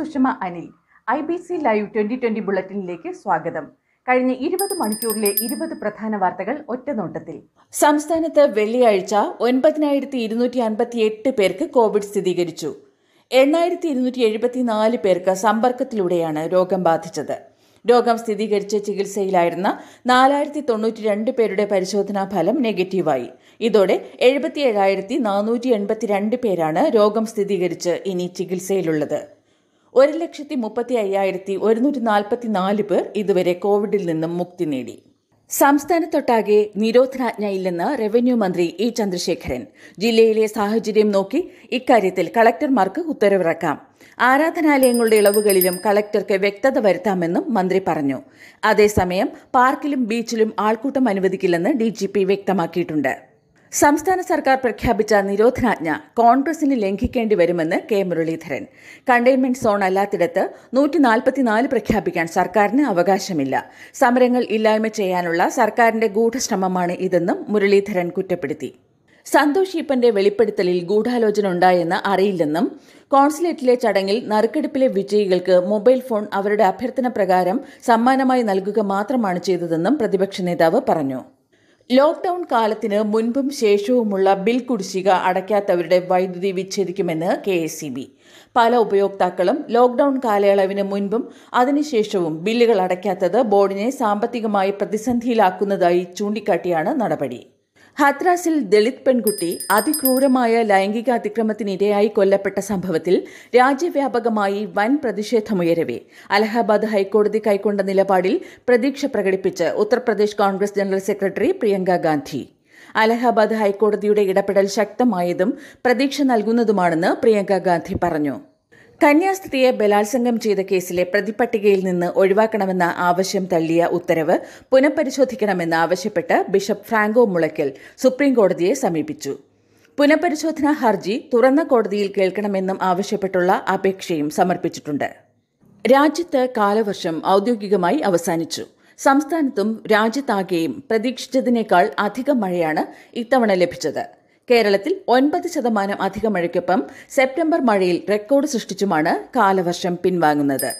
Sushama Anil I B C live twenty twenty ബുള്ളറ്റിനിലേക്ക് സ്വാഗതം. കഴിഞ്ഞ ഇരുപത് മണിക്കൂറിലെ ഇരുപത് പ്രധാന വാർത്തകൾ ഒറ്റനോട്ടത്തിൽ. സംസ്ഥാനത്ത് വെള്ളിയാഴ്ച ഒൻപതിനായിരത്തി ഇരുന്നൂറ്റി അൻപത്തി എട്ട് പേർക്ക് കോവിഡ് സ്ഥിരീകരിച്ചു. എണ്ണായിരത്തി ഇരുന്നൂറ്റി എഴുപത്തിനാല് പേർക്ക് സമ്പർക്കത്തിലൂടെയാണ് രോഗം ബാധിച്ചത്. രോഗം സ്ഥിരീകരിച്ച് ചികിത്സയിലായിരുന്ന നാലായിരത്തി തൊണ്ണൂറ്റി രണ്ട് പേരുടെ പരിശോധനാ ഫലം നെഗറ്റീവായി. ഇതോടെ എഴുപത്തിയേഴായിരത്തി നാനൂറ്റി എൺപത്തിരണ്ട് പേരാണ് രോഗം സ്ഥിരീകരിച്ച് ഇനി ചികിത്സയിലുള്ളത്. ഒരു ലക്ഷത്തി മുപ്പത്തി അയ്യായിരത്തി ഒരുന്നൂറ്റി നാൽപ്പത്തി നാല് പേർ ഇതുവരെ കോവിഡിൽ നിന്നും മുക്തി നേടി. സംസ്ഥാനത്തൊട്ടാകെ നിരോധനാജ്ഞയില്ലെന്ന് റവന്യൂ മന്ത്രി ഇ ചന്ദ്രശേഖരൻ. ജില്ലയിലെ സാഹചര്യം നോക്കി ഇക്കാര്യത്തിൽ കളക്ടർമാർക്ക് ഉത്തരവിറക്കാം. ആരാധനാലയങ്ങളുടെ ഇളവുകളിലും കളക്ടർക്ക് വ്യക്തത വരുത്താമെന്നും മന്ത്രി പറഞ്ഞു. അതേസമയം പാർക്കിലും ബീച്ചിലും ആൾക്കൂട്ടം അനുവദിക്കില്ലെന്ന് ഡിജിപി വ്യക്തമാക്കിയിട്ടുണ്ട്. സംസ്ഥാന സർക്കാർ പ്രഖ്യാപിച്ച നിരോധനാജ്ഞ കോൺഗ്രസിന് ലംഘിക്കേണ്ടി വരുമെന്ന് കെ മുരളീധരൻ. കണ്ടെയ്ൻമെന്റ് സോൺ അല്ലാത്തിടത്ത് നൂറ്റി നാൽപ്പത്തിനാല് പ്രഖ്യാപിക്കാൻ സർക്കാരിന് അവകാശമില്ല. സമരങ്ങൾ ഇല്ലായ്മ ചെയ്യാനുള്ള സർക്കാരിന്റെ ഗൂഢശ്രമമാണ് ഇതെന്നും മുരളീധരൻ കുറ്റപ്പെടുത്തി. സന്തോഷ് ഈപ്പന്റെ വെളിപ്പെടുത്തലിൽ ഗൂഢാലോചന ഉണ്ടായെന്ന് അറിയില്ലെന്നും കോൺസുലേറ്റിലെ ചടങ്ങിൽ നറുക്കെടുപ്പിലെ വിജയികൾക്ക് മൊബൈൽ ഫോൺ അവരുടെ അഭ്യർത്ഥന പ്രകാരം സമ്മാനമായി നൽകുക മാത്രമാണ് ചെയ്തതെന്നും പ്രതിപക്ഷ നേതാവ് പറഞ്ഞു. ലോക്ഡൌൺ കാലത്തിന് മുൻപും ശേഷവുമുള്ള ബിൽ കുടിശ്ശിക അടയ്ക്കാത്തവരുടെ വൈദ്യുതി വിച്ഛേദിക്കുമെന്ന് കെ എസ് പല ഉപയോക്താക്കളും ലോക്ക്ഡൌൺ കാലയളവിന് മുൻപും അതിനുശേഷവും ബില്ലുകൾ അടയ്ക്കാത്തത് ബോർഡിനെ സാമ്പത്തികമായി പ്രതിസന്ധിയിലാക്കുന്നതായി ചൂണ്ടിക്കാട്ടിയാണ് നടപടി. ഹത്രാസിൽ ദളിത് പെൺകുട്ടി അതിക്രൂരമായ ലൈംഗിക അതിക്രമത്തിനിരയായി കൊല്ലപ്പെട്ട സംഭവത്തിൽ രാജ്യവ്യാപകമായി വൻ പ്രതിഷേധമുയരവെ. അലഹബാദ് ഹൈക്കോടതി കൈക്കൊണ്ട നിലപാടിൽ പ്രതീക്ഷ പ്രകടിപ്പിച്ച് ഉത്തർപ്രദേശ് കോൺഗ്രസ് ജനറൽ സെക്രട്ടറി പ്രിയങ്ക ഗാന്ധി. അലഹബാദ് ഹൈക്കോടതിയുടെ ഇടപെടൽ ശക്തമായതും പ്രതീക്ഷ നൽകുന്നതുമാണെന്ന് പ്രിയങ്ക ഗാന്ധി പറഞ്ഞു. കന്യാസ്ത്രീയെ ബലാത്സംഗം ചെയ്ത കേസിലെ പ്രതിപട്ടികയിൽ നിന്ന് ഒഴിവാക്കണമെന്ന ആവശ്യം തള്ളിയ ഉത്തരവ് പുനഃപരിശോധിക്കണമെന്ന് ആവശ്യപ്പെട്ട് ബിഷപ്പ് ഫ്രാങ്കോ മുളയ്ക്കൽ സുപ്രീംകോടതിയെ സമീപിച്ചു. പുനഃപരിശോധനാ ഹർജി തുറന്ന കോടതിയിൽ കേൾക്കണമെന്നും ആവശ്യപ്പെട്ടുള്ള അപേക്ഷയും സമർപ്പിച്ചിട്ടുണ്ട്. രാജ്യത്ത് കാലവർഷം ഔദ്യോഗികമായി അവസാനിച്ചു. സംസ്ഥാനത്തും രാജ്യത്താകെയും പ്രതീക്ഷിച്ചതിനേക്കാൾ അധികം മഴയാണ് ഇത്തവണ ലഭിച്ചത്. കേരളത്തിൽ ഒൻപത് ശതമാനം അധിക മഴയ്ക്കൊപ്പം സെപ്റ്റംബർ മഴയിൽ റെക്കോർഡ് സൃഷ്ടിച്ചുമാണ് കാലവർഷം പിൻവാങ്ങുന്നത്.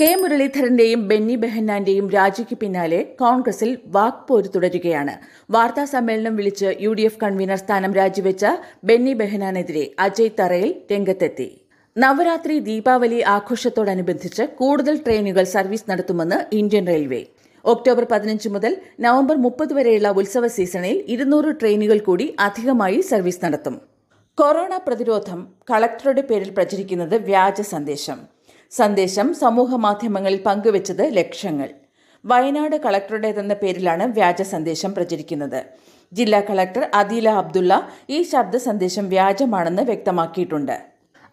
കെ. മുരളീധരന്റെയും ബെന്നി ബെഹന്നാന്റെയും രാജിക്ക് പിന്നാലെ കോൺഗ്രസിൽ വാക്പോര് തുടരുകയാണ്. വാർത്താ സമ്മേളനം വിളിച്ച് യു ഡി എഫ് കൺവീനർ സ്ഥാനം രാജിവെച്ച ബെന്നി ബെഹനാനെതിരെ അജയ് തറയിൽ രംഗത്തെത്തി. നവരാത്രി ദീപാവലി ആഘോഷത്തോടനുബന്ധിച്ച് കൂടുതൽ ട്രെയിനുകൾ സർവീസ് നടത്തുമെന്ന് ഇന്ത്യൻ റെയിൽവേ. ഒക്ടോബർ പതിനഞ്ച് മുതൽ നവംബർ മുപ്പത് വരെയുള്ള ഉത്സവ സീസണിൽ ഇരുന്നൂറ് ട്രെയിനുകൾ കൂടി അധികമായി സർവീസ് നടത്തും. കൊറോണ പ്രതിരോധം കളക്ടറുടെ പേരിൽ പ്രചരിക്കുന്നത് വ്യാജ സന്ദേശം. സന്ദേശം സമൂഹ മാധ്യമങ്ങളിൽ പങ്കുവച്ചത് ലക്ഷങ്ങൾ. വയനാട് കളക്ടറുടേതെന്ന പേരിലാണ് വ്യാജ സന്ദേശം പ്രചരിക്കുന്നത്. ജില്ലാ കളക്ടർ അദീല അബ്ദുള്ള ഈ ശബ്ദ സന്ദേശം വ്യാജമാണെന്ന് വ്യക്തമാക്കിയിട്ടുണ്ട്.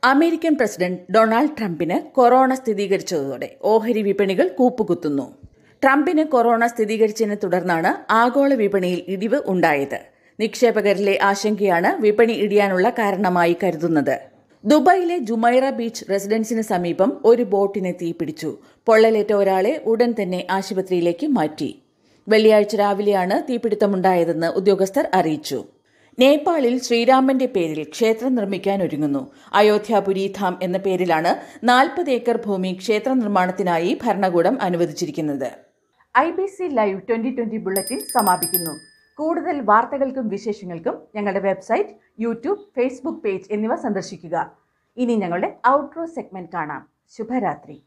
അമേരിക്കൻ പ്രസിഡന്റ് ഡൊണാൾഡ് ട്രംപിന് കൊറോണ സ്ഥിരീകരിച്ചതോടെ ഓഹരി വിപണികൾ കൂപ്പുകുത്തുന്നു. ട്രംപിന് കൊറോണ സ്ഥിരീകരിച്ചതിനെ തുടർന്നാണ് ആഗോള വിപണിയിൽ ഇടിവ് ഉണ്ടായത്. നിക്ഷേപകരിലെ ആശങ്കയാണ് വിപണി ഇടിയാനുള്ള കാരണമായി കരുതുന്നത്. ദുബായിലെ ജുമൈറ ബീച്ച് റെസിഡൻസിന് സമീപം ഒരു ബോട്ടിനെ തീപിടിച്ചു. പൊള്ളലേറ്റ ഒരാളെ ഉടൻ തന്നെ ആശുപത്രിയിലേക്ക് മാറ്റി. വെള്ളിയാഴ്ച രാവിലെയാണ് തീപിടുത്തമുണ്ടായതെന്ന് ഉദ്യോഗസ്ഥർ അറിയിച്ചു. നേപ്പാളിൽ ശ്രീരാമന്റെ പേരിൽ ക്ഷേത്രം നിർമ്മിക്കാൻ ഒരുങ്ങുന്നു. അയോധ്യാപുരി എന്ന പേരിലാണ് നാൽപ്പത് ഏക്കർ ഭൂമി ക്ഷേത്ര നിർമ്മാണത്തിനായി ഭരണകൂടം അനുവദിച്ചിരിക്കുന്നത്. I B C live twenty twenty bulletin സമാപിക്കുന്നു. കൂടുതൽ വാർത്തകൾക്കും വിശേഷങ്ങൾക്കും ഞങ്ങളുടെ വെബ്സൈറ്റ് യൂട്യൂബ് ഫേസ്ബുക്ക് പേജ് എന്നിവ സന്ദർശിക്കുക. ഇനി ഞങ്ങളുടെ ഔട്ട്ഡോർ സെഗ്മെന്റ് കാണാം. ശുഭരാത്രി.